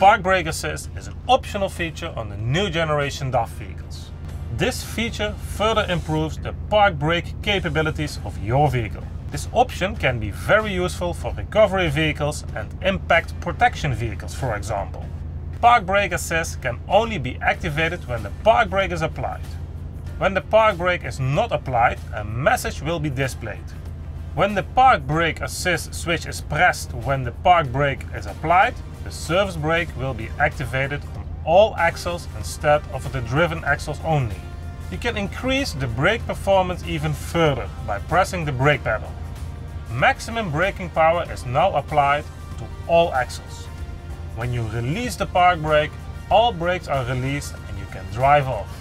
Park Brake Assist is an optional feature on the new generation DAF vehicles. This feature further improves the park brake capabilities of your vehicle. This option can be very useful for recovery vehicles and impact protection vehicles, for example. Park Brake Assist can only be activated when the park brake is applied. When the park brake is not applied, a message will be displayed. When the park brake assist switch is pressed when the park brake is applied, the service brake will be activated on all axles instead of the driven axles only. You can increase the brake performance even further by pressing the brake pedal. Maximum braking power is now applied to all axles. When you release the park brake, all brakes are released and you can drive off.